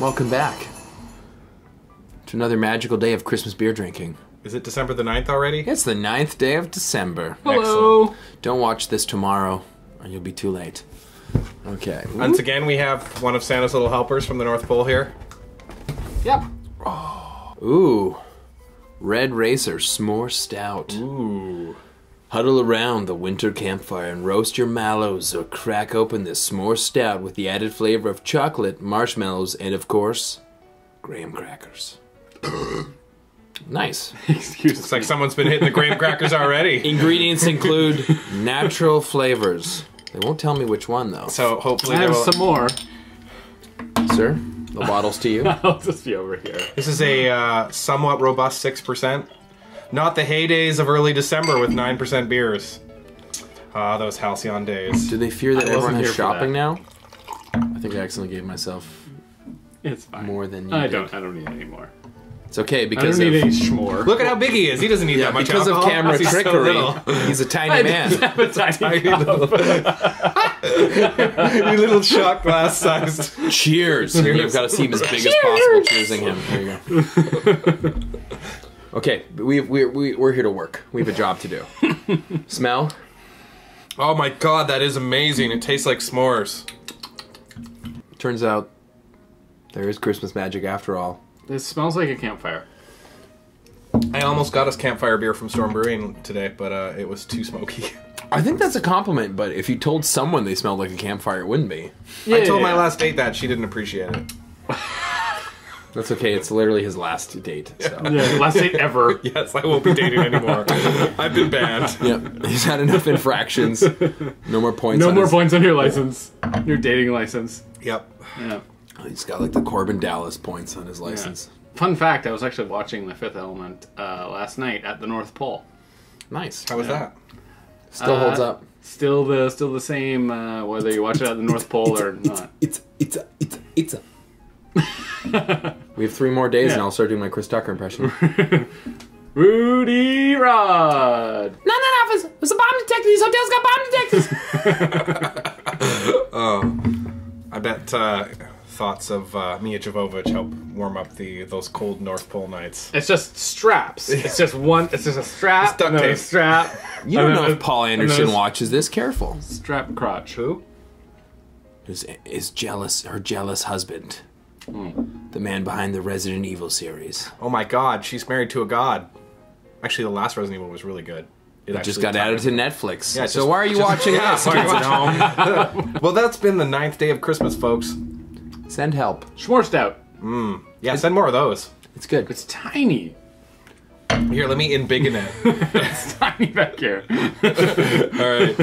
Welcome back to another magical day of Christmas beer drinking. Is it December the 9th already? It's the ninth day of December. Hello. Don't watch this tomorrow, or you'll be too late. Okay. Once again, we have one of Santa's little helpers from the North Pole here. Yep. Ooh. Red Racer S'more Stout. Ooh. Huddle around the winter campfire and roast your mallows or crack open this s'more stout with the added flavor of chocolate, marshmallows, and of course, graham crackers. nice. Excuse It's like someone's been hitting the graham crackers already. Ingredients include natural flavors. They won't tell me which one though. So hopefully I they have will- some more. Sir, the bottle's to you. I'll just be over here. This is a uh, somewhat robust 6%. Not the heydays of early December with 9% beers. Ah, those halcyon days. Do they fear that I wasn't everyone has here for shopping now? I think I accidentally gave myself. It's fine. More than you I did. don't. I don't need any more. It's okay I because don't need of, any schmore. Look at how big he is. He doesn't need yeah, that much because of camera He's trickery. little. He's a tiny man. have a tiny cup. you little shot glass sized. Cheers! Here, you've got to seem as big as possible cheersing him. There you go. Okay, we, we, we, we're here to work. We have a job to do. Smell? Oh my god, that is amazing. It tastes like s'mores. Turns out there is Christmas magic after all. This smells like a campfire. I almost got us campfire beer from Storm Brewing today, but uh, it was too smoky. I think that's a compliment, but if you told someone they smelled like a campfire, it wouldn't be. I told my Yeah. last date that. She didn't appreciate it. That's okay. It's literally his last date. So. Yeah, last date ever. Yes, I won't be dating anymore. I've been banned. Yep, he's had enough infractions. No more points. No on more his- points on your license. Your dating license. Yep. Yeah. He's got like the Korben Dallas points on his license. Fun fact: I was actually watching The Fifth Element uh, last night at the North Pole. Nice. How was that? Still holds Uh, up. Still the still the same uh, whether you watch it at the North Pole or not. It's it's a, it's it's a. we have three more days, and I'll start doing my Chris Tucker impression. Ruby Rhod. Not an office. It's a bomb detector. These hotels got bomb detectors. oh. I bet uh, thoughts of uh, Milla Jovovich help warm up the those cold North Pole nights. It's just straps. It's just one. It's just a strap. It's duct and then a tape. strap. you don't know if Paul Anderson a watches this. Careful. Strap crotch. Who? Is is jealous her jealous husband. The man behind the Resident Evil series. Oh my god, she's married to a god. Actually, the last Resident Evil was really good. It Just actually got tied- added to Netflix. Yeah, so just- why are you just- watching Yeah, this? why Kids at home? Well, that's been the ninth day of Christmas, folks. Send help. Schmore stout. Mm. Yeah, send more of those. It's good. It's tiny. Here, let me embiggen it. It's tiny back here. All right.